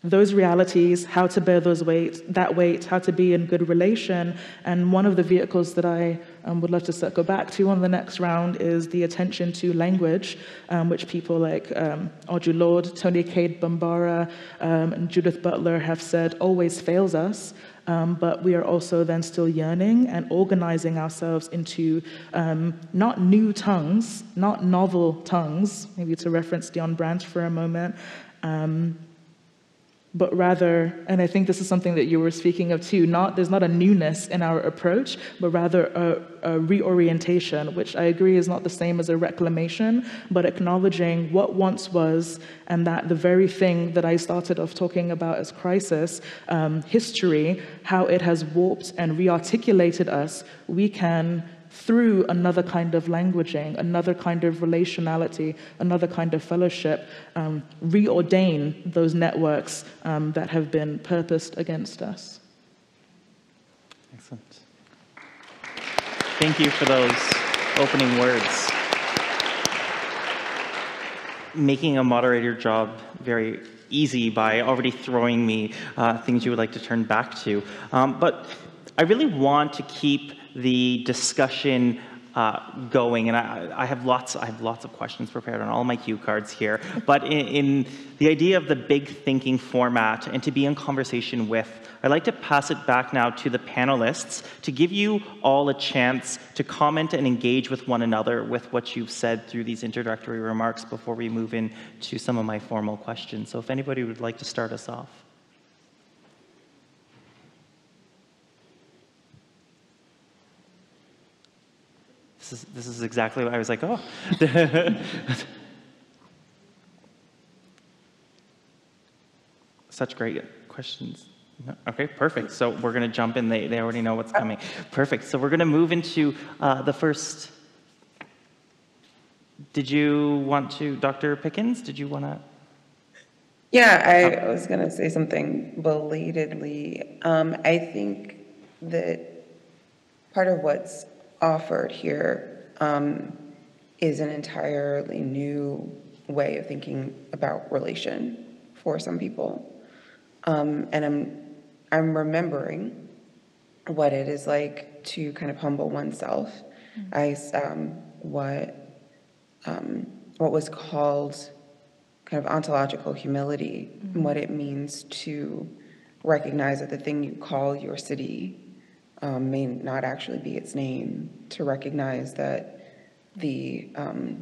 those realities, how to bear those weight, that weight, how to be in good relation. And one of the vehicles that I um, would love to circle back to on the next round is the attention to language, um, which people like um, Audre Lorde, Toni Cade Bambara, um, and Judith Butler have said always fails us. Um, but we are also then still yearning and organizing ourselves into um, not new tongues, not novel tongues, maybe to reference Dionne Brand for a moment, um, but rather, and I think this is something that you were speaking of too, not, there's not a newness in our approach, but rather a, a, reorientation, which I agree is not the same as a reclamation, but acknowledging what once was, and that the very thing that I started off talking about as crisis, um, history, how it has warped and rearticulated us, we can through another kind of languaging, another kind of relationality, another kind of fellowship, um, reordain those networks um, that have been purposed against us. Excellent. Thank you for those opening words. Making a moderator job very easy by already throwing me uh, things you would like to turn back to. Um, but I really want to keep the discussion uh, going, and I, I, have lots. I have lots of questions prepared on all my cue cards here. But in, in, the idea of the big thinking format and to be in conversation with, I'd like to pass it back now to the panelists to give you all a chance to comment and engage with one another with what you've said through these introductory remarks before we move in to some of my formal questions. So if anybody would like to start us off. This is, this is exactly what I was like, oh. Such great questions. No? Okay, perfect. So we're going to jump in. They, they already know what's coming. Perfect. So we're going to move into uh, the first. Did you want to, Dr. Pickens, did you want to? Yeah, I was going to say something belatedly. Um, I think that part of what's offered here um, is an entirely new way of thinking about relation for some people. Um, and I'm, I'm remembering what it is like to kind of humble oneself. I, um, what, um, what was called kind of ontological humility, and what it means to recognize that the thing you call your city um, may not actually be its name, to recognize that the, um,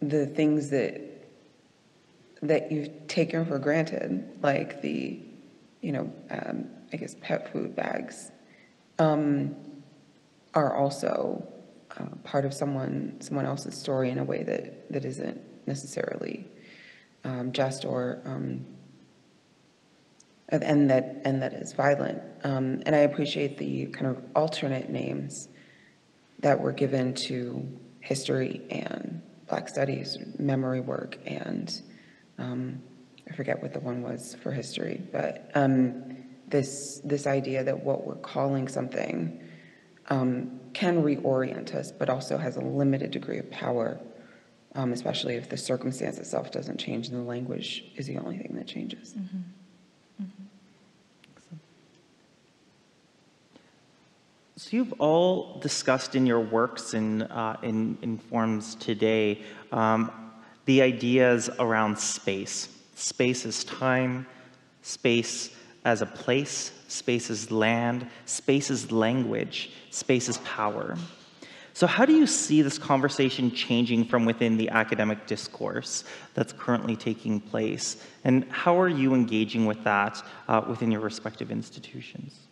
the things that, that you've taken for granted, like the, you know, um, I guess pet food bags, um, are also uh, part of someone, someone else's story in a way that, that isn't necessarily um, just or um, and that and that is violent. Um, and I appreciate the kind of alternate names that were given to history and Black Studies, memory work, and um, I forget what the one was for history, but um, this this idea that what we're calling something um, can reorient us, but also has a limited degree of power, um, especially if the circumstance itself doesn't change and the language is the only thing that changes. So you've all discussed in your works and uh, in, in forms today um, the ideas around space. Space as time, space as a place, space is land, space is language, space is power. So how do you see this conversation changing from within the academic discourse that's currently taking place? And how are you engaging with that uh, within your respective institutions?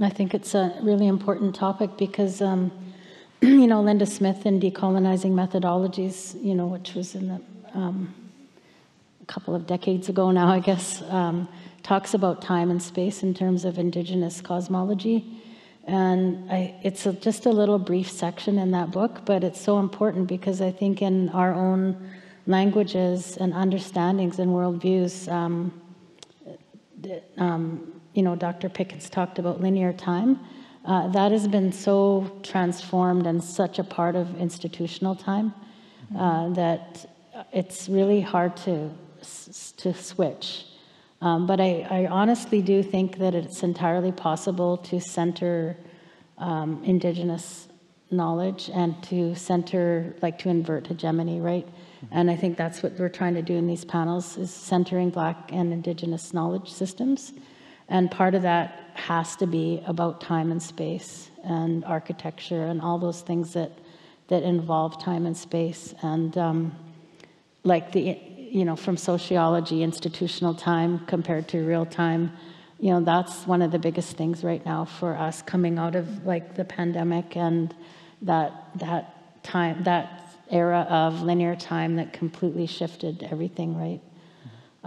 I think it's a really important topic because, um, you know, Linda Smith in Decolonizing Methodologies, you know, which was in the um, a couple of decades ago now, I guess, um, talks about time and space in terms of indigenous cosmology. And I, it's a, just a little brief section in that book, but it's so important because I think in our own languages and understandings and worldviews, um, um, you know, Dr. Pickens talked about linear time. Uh, that has been so transformed and such a part of institutional time uh, that it's really hard to to switch. Um, but I, I, honestly do think that it's entirely possible to center um, indigenous knowledge and to center, like to invert hegemony, right? And I think that's what we're trying to do in these panels is centering Black and Indigenous knowledge systems. And part of that has to be about time and space and architecture and all those things that, that involve time and space. And um, like the, you know, from sociology, institutional time compared to real time, you know, that's one of the biggest things right now for us coming out of like the pandemic and that, that time, that era of linear time that completely shifted everything, right?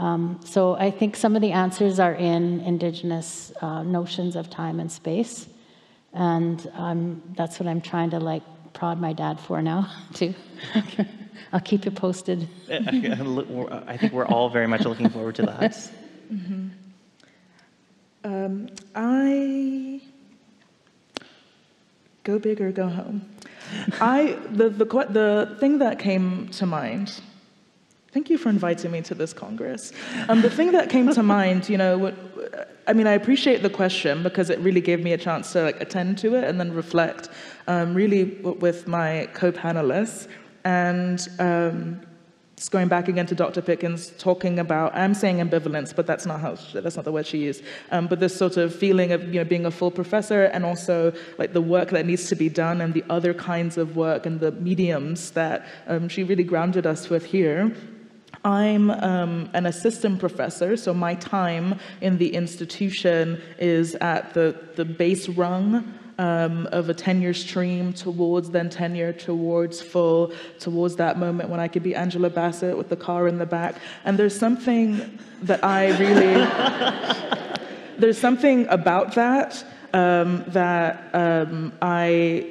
Um, so I think some of the answers are in indigenous uh, notions of time and space, and um, that's what I'm trying to like prod my dad for now too. I'll keep you posted. I think we're all very much looking forward to that. Mm-hmm. Um, I go big or go home. I the, the the thing that came to mind Thank you for inviting me to this Congress. Um, the thing that came to mind, you know, what, I mean, I appreciate the question because it really gave me a chance to like attend to it and then reflect, um, really with my co-panelists. And um, just going back again to Dr. Pickens, talking about, I'm saying ambivalence, but that's not how, that's not the word she used. Um, but this sort of feeling of, you know, being a full professor and also like the work that needs to be done and the other kinds of work and the mediums that um, she really grounded us with here. I'm um, an assistant professor, so my time in the institution is at the, the base rung um, of a tenure stream towards then tenure, towards full, towards that moment when I could be Angela Bassett with the car in the back. And there's something that I really, there's something about that um, that um, I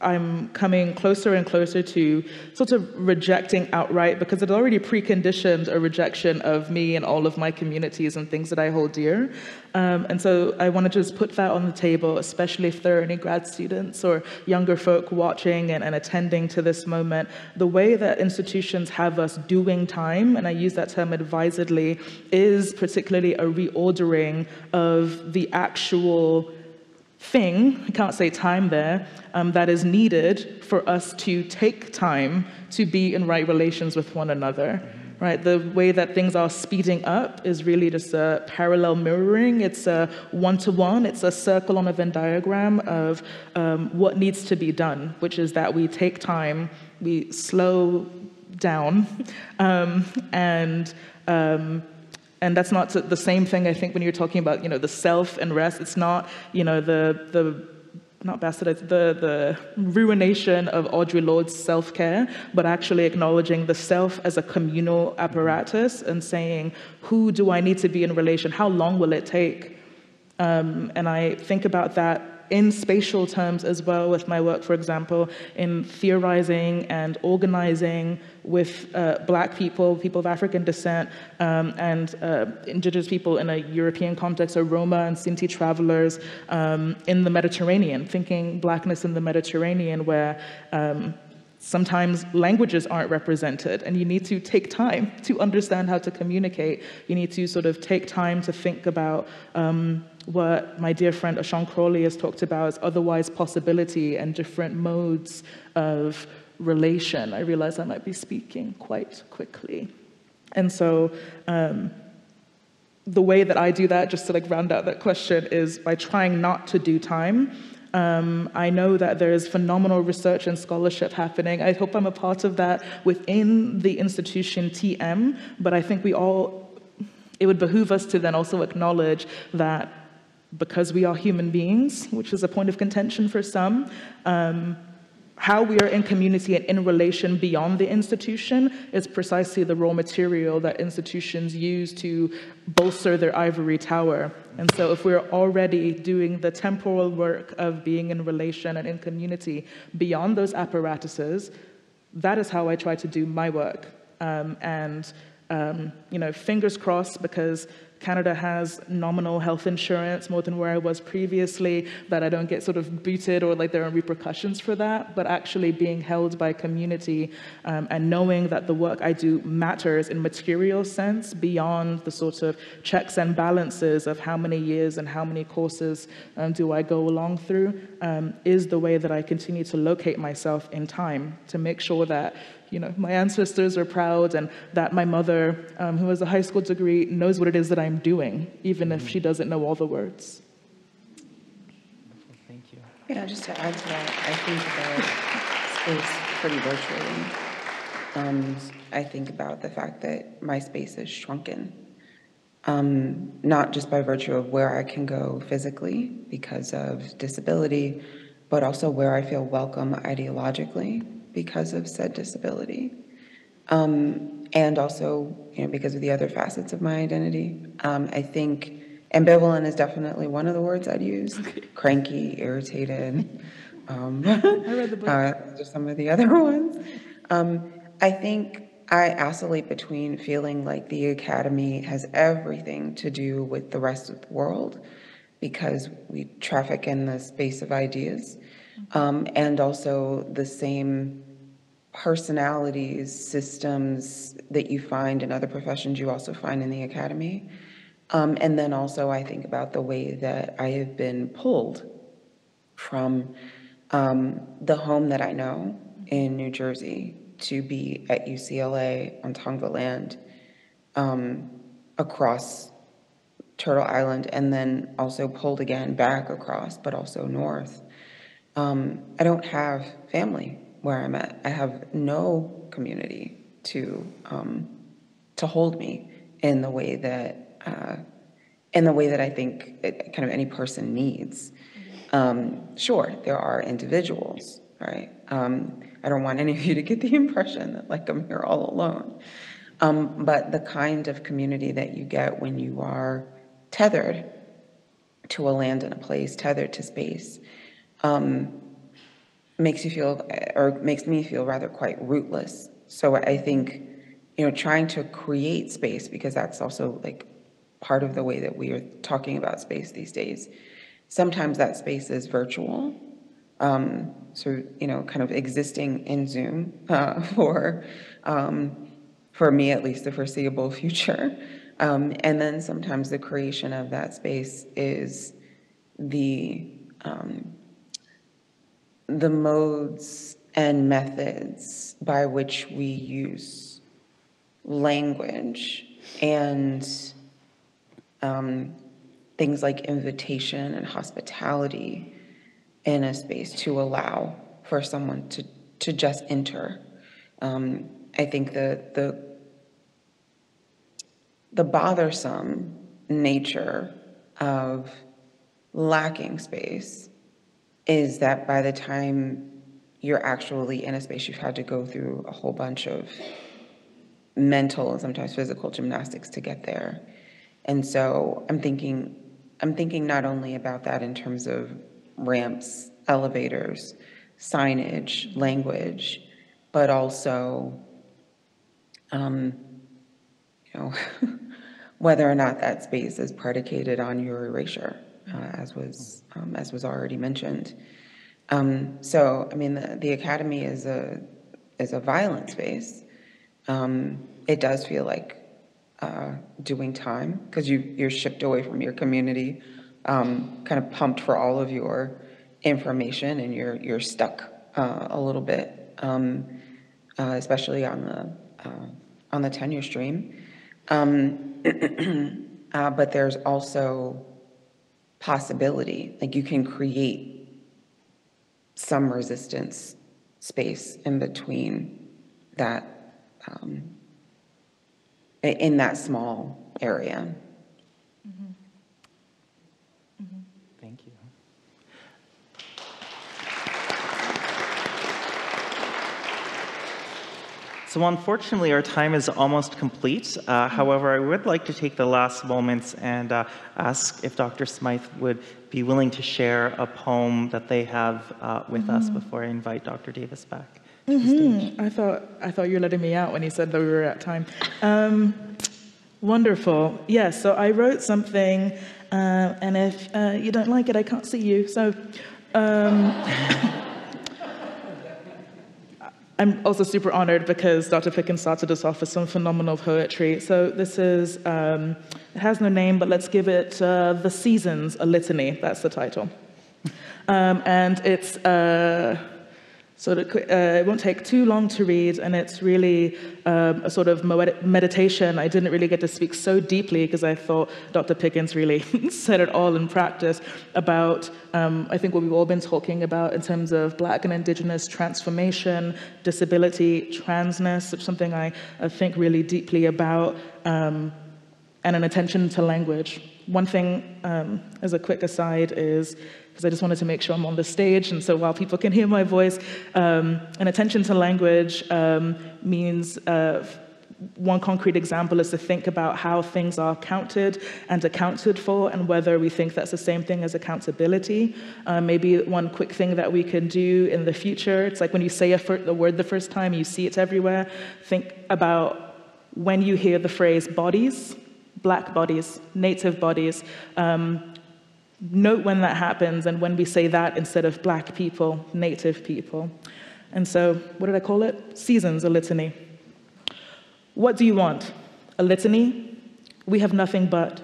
I'm coming closer and closer to sort of rejecting outright because it already preconditioned a rejection of me and all of my communities and things that I hold dear. Um, and so I want to just put that on the table, especially if there are any grad students or younger folk watching and, and attending to this moment. The way that institutions have us doing time, and I use that term advisedly, is particularly a reordering of the actual thing, I can't say time there, um, that is needed for us to take time to be in right relations with one another. Right, the way that things are speeding up is really just a parallel mirroring. It's a one-to-one. It's a circle on a Venn diagram of um, what needs to be done, which is that we take time, we slow down, um, and um, and that's not the same thing, I think, when you're talking about, you know, the self and rest. It's not, you know, the, the not bastardize, the, the ruination of Audre Lorde's self-care, but actually acknowledging the self as a communal apparatus and saying, who do I need to be in relation? How long will it take? Um, and I think about that in spatial terms as well with my work, for example, in theorizing and organizing with uh, black people, people of African descent, um, and uh, indigenous people in a European context, or Roma and Sinti travelers um, in the Mediterranean, thinking blackness in the Mediterranean, where um, Sometimes languages aren't represented, and you need to take time to understand how to communicate. You need to sort of take time to think about um, what my dear friend Ashon Crawley has talked about as otherwise possibility and different modes of relation. I realize I might be speaking quite quickly. And so, um, the way that I do that, just to like round out that question, is by trying not to do time um, I know that there is phenomenal research and scholarship happening. I hope I'm a part of that within the institution TM, but I think we all, it would behoove us to then also acknowledge that because we are human beings, which is a point of contention for some, um, how we are in community and in relation beyond the institution is precisely the raw material that institutions use to bolster their ivory tower. And so, if we're already doing the temporal work of being in relation and in community beyond those apparatuses, that is how I try to do my work. Um, and um, you know, fingers crossed because Canada has nominal health insurance more than where I was previously, that I don't get sort of booted or like there are repercussions for that, but actually being held by community um, and knowing that the work I do matters in material sense beyond the sort of checks and balances of how many years and how many courses um, do I go along through um, is the way that I continue to locate myself in time to make sure that you know, my ancestors are proud and that my mother, um, who has a high school degree, knows what it is that I'm doing, even if she doesn't know all the words. Thank you. Yeah, just to add to that, I think about space pretty virtually. Um, I think about the fact that my space is shrunken, um, not just by virtue of where I can go physically because of disability, but also where I feel welcome ideologically because of said disability. Um, and also, you know, because of the other facets of my identity. Um, I think ambivalent is definitely one of the words I'd use. Cranky, irritated. Um, I read the book. Uh, just some of the other ones. Um, I think I oscillate between feeling like the academy has everything to do with the rest of the world because we traffic in the space of ideas, um, and also the same personalities, systems that you find in other professions, you also find in the academy. Um, and then also, I think about the way that I have been pulled from um, the home that I know in New Jersey to be at UCLA on Tongva land um, across Turtle Island, and then also pulled again back across, but also north. Um, I don't have family where I'm at. I have no community to um, to hold me in the way that uh, in the way that I think it, kind of any person needs. Um, sure, there are individuals, right? Um, I don't want any of you to get the impression that like I'm here all alone. Um, but the kind of community that you get when you are tethered to a land and a place, tethered to space, um, makes you feel, or makes me feel rather quite rootless. So I think, you know, trying to create space, because that's also like part of the way that we are talking about space these days. Sometimes that space is virtual, um, so you know, kind of existing in Zoom uh, for um, for me at least the foreseeable future. Um, and then sometimes the creation of that space is the um, the modes and methods by which we use language and um, things like invitation and hospitality in a space to allow for someone to, to just enter. Um, I think the, the, the bothersome nature of lacking space is that by the time you're actually in a space, you've had to go through a whole bunch of mental and sometimes physical gymnastics to get there. And so I'm thinking, I'm thinking not only about that in terms of ramps, elevators, signage, language, but also, um, you know, whether or not that space is predicated on your erasure, uh, as was um, as was already mentioned. Um, so, I mean, the, the academy is a is a violent space. Um, it does feel like uh, doing time because you you're shipped away from your community, um, kind of pumped for all of your information, and you're you're stuck uh, a little bit, um, uh, especially on the uh, on the tenure stream. Um, uh, but there's also possibility, like you can create some resistance space in between that um, in that small area. Thank you. So unfortunately, our time is almost complete. Uh, however, I would like to take the last moments and uh, ask if Dr. Smythe would be willing to share a poem that they have uh, with us before I invite Dr. Davis back. to the stage. I thought I thought you were letting me out when you said that we were at time. Um, wonderful. Yes. so I wrote something, uh, and if uh, you don't like it, I can't see you. So. Um, I'm also super honored because Dr. Pickens started us off with some phenomenal poetry. So this is, um, it has no name, but let's give it uh, The Seasons, a Litany. That's the title. Um, and it's uh, of, uh, it won't take too long to read, and it's really um, a sort of meditation. I didn't really get to speak so deeply because I thought Dr. Pickens really said it all in practice about, um, I think, what we've all been talking about in terms of Black and Indigenous transformation, disability, transness, which is something I, I think really deeply about, um, and an attention to language. One thing, um, as a quick aside, is because I just wanted to make sure I'm on the stage. And so while people can hear my voice, um, an attention to language um, means uh, one concrete example is to think about how things are counted and accounted for, and whether we think that's the same thing as accountability. Uh, maybe one quick thing that we can do in the future it's like when you say the word the first time, you see it everywhere. Think about when you hear the phrase bodies, black bodies, native bodies. Um, note when that happens and when we say that instead of black people, native people. And so, what did I call it? Seasons, a litany. What do you want? A litany? We have nothing but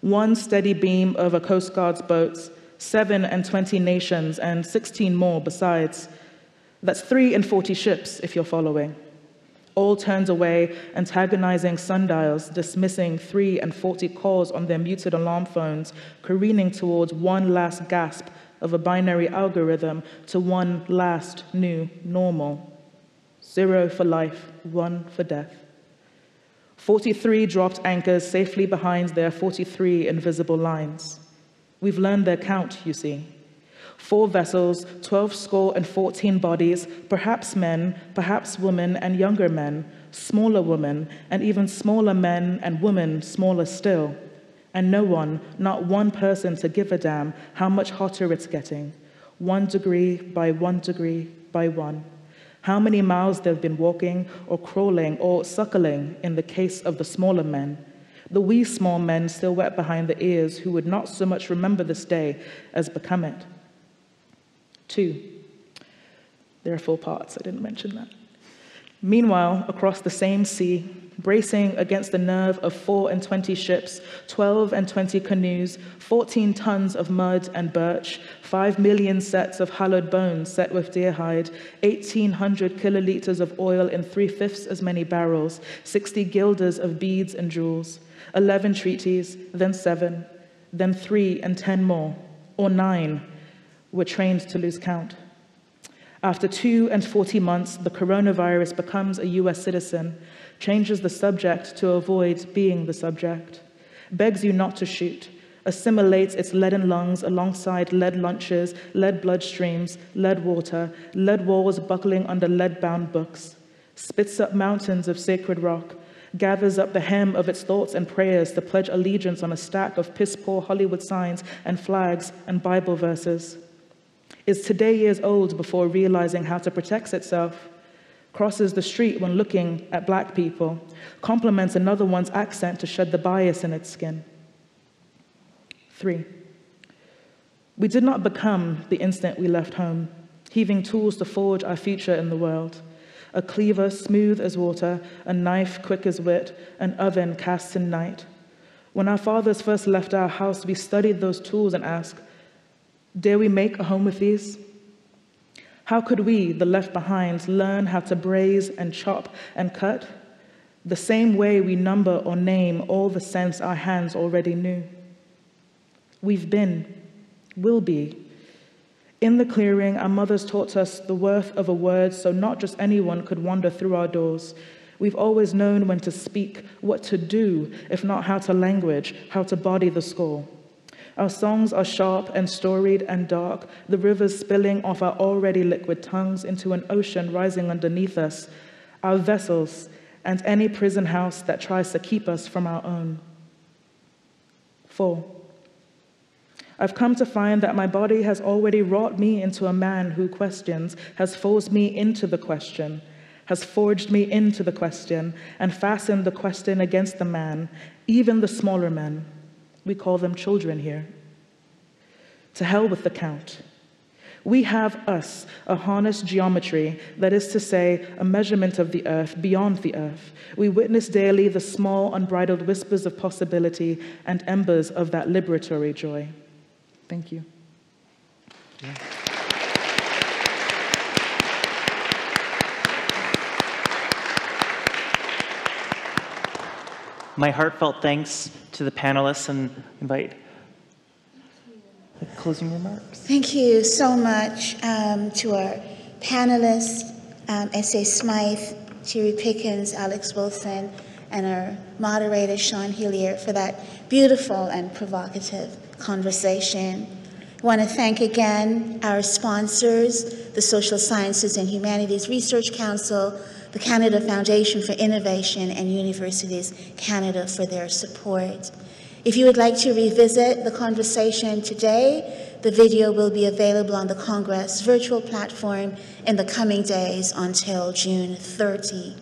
one steady beam over Coast Guard's boats, seven and 20 nations, and 16 more besides. That's three and 40 ships, if you're following all turned away, antagonizing sundials, dismissing three and 40 calls on their muted alarm phones, careening towards one last gasp of a binary algorithm to one last new normal. Zero for life, one for death. 43 dropped anchors safely behind their 43 invisible lines. We've learned their count, you see. Four vessels, twelve score and fourteen bodies, perhaps men, perhaps women and younger men, smaller women, and even smaller men and women, smaller still. And no one, not one person to give a damn how much hotter it's getting. One degree by one degree by one. How many miles they've been walking or crawling or suckling in the case of the smaller men. The wee small men still wet behind the ears who would not so much remember this day as become it. Two, there are four parts, I didn't mention that. Meanwhile, across the same sea, bracing against the nerve of four and twenty ships, 12 and 20 canoes, 14 tons of mud and birch, 5 million sets of hallowed bones set with deer hide, 1,800 kiloliters of oil in three fifths as many barrels, 60 guilders of beads and jewels, 11 treaties, then seven, then three and 10 more, or nine, were trained to lose count. After two and 40 months, the coronavirus becomes a US citizen, changes the subject to avoid being the subject, begs you not to shoot, assimilates its leaden lungs alongside lead lunches, lead bloodstreams, lead water, lead walls buckling under lead bound books, spits up mountains of sacred rock, gathers up the hem of its thoughts and prayers to pledge allegiance on a stack of piss poor Hollywood signs and flags and Bible verses is today years old before realizing how to protect itself, crosses the street when looking at black people, compliments another one's accent to shed the bias in its skin. Three, we did not become the instant we left home, heaving tools to forge our future in the world. A cleaver smooth as water, a knife quick as wit, an oven cast in night. When our fathers first left our house, we studied those tools and asked, Dare we make a home with these? How could we, the left behind, learn how to braise and chop and cut? The same way we number or name all the scents our hands already knew. We've been, will be. In the clearing, our mothers taught us the worth of a word so not just anyone could wander through our doors. We've always known when to speak, what to do, if not how to language, how to body the score. Our songs are sharp and storied and dark, the rivers spilling off our already liquid tongues into an ocean rising underneath us, our vessels, and any prison house that tries to keep us from our own. Four, I've come to find that my body has already wrought me into a man who questions, has forced me into the question, has forged me into the question, and fastened the question against the man, even the smaller men. We call them children here. To hell with the count. We have us, a harness geometry, that is to say, a measurement of the earth beyond the earth. We witness daily the small, unbridled whispers of possibility and embers of that liberatory joy. Thank you. Yeah. My heartfelt thanks to the panelists and invite closing remarks. Thank you so much um, to our panelists, um, S.A. Smythe, Therí Pickens, Alex Wilson, and our moderator, Sean Hillier, for that beautiful and provocative conversation. I want to thank again our sponsors, the Social Sciences and Humanities Research Council, the Canada Foundation for Innovation, and Universities Canada for their support. If you would like to revisit the conversation today, the video will be available on the Congress virtual platform in the coming days until June 30.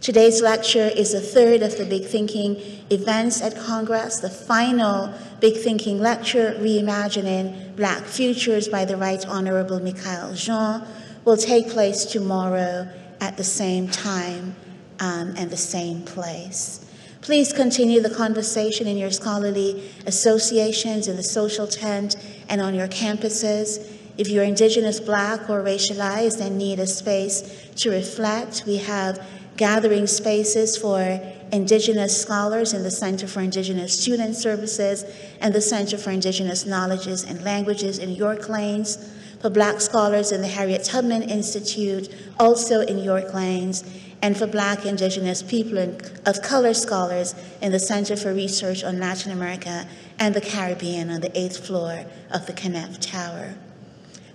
Today's lecture is the third of the Big Thinking events at Congress, the final Big Thinking lecture, Reimagining Black Futures by the Right Honorable Michaëlle Jean, will take place tomorrow at the same time um, and the same place. Please continue the conversation in your scholarly associations, in the social tent, and on your campuses. If you're Indigenous, Black, or racialized and need a space to reflect, we have gathering spaces for Indigenous scholars in the Center for Indigenous Student Services and the Center for Indigenous Knowledges and Languages in York Lanes for Black scholars in the Harriet Tubman Institute, also in York Lanes, and for Black, Indigenous people of color scholars in the Center for Research on Latin America and the Caribbean on the eighth floor of the Kaneff Tower.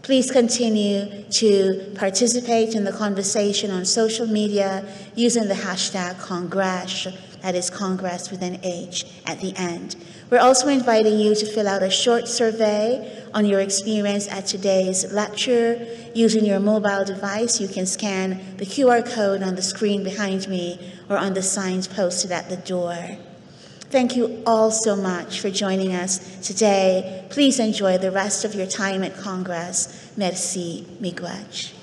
Please continue to participate in the conversation on social media using the hashtag Congressh, that is Congress with an H at the end. We're also inviting you to fill out a short survey on your experience at today's lecture. Using your mobile device, you can scan the QR code on the screen behind me or on the signs posted at the door. Thank you all so much for joining us today. Please enjoy the rest of your time at Congress. Merci, miigwech.